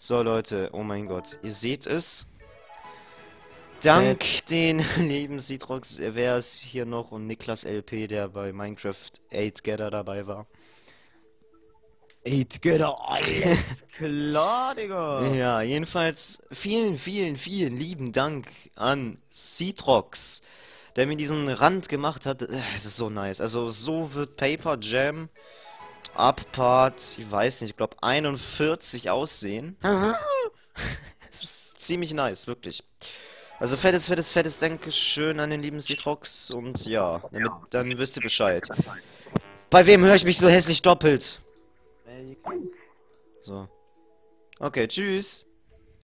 So, Leute, oh mein Gott, ihr seht es. Dank den lieben Citrox, wer ist hier noch und Niklas LP, der bei Minecraft 8 Gather dabei war. 8 Gather, alles klar, Digga. Ja, jedenfalls vielen, vielen, vielen lieben Dank an Citrox, der mir diesen Rand gemacht hat. Äh, es ist so nice. Also so wird Paper Jam ab Part, ich weiß nicht, ich glaube 41 aussehen. Es ist ziemlich nice, wirklich. Also fettes, fettes, fettes Dankeschön an den lieben Citrox und ja, damit, dann wisst ihr Bescheid. Bei wem höre ich mich so hässlich doppelt? So. Okay, tschüss.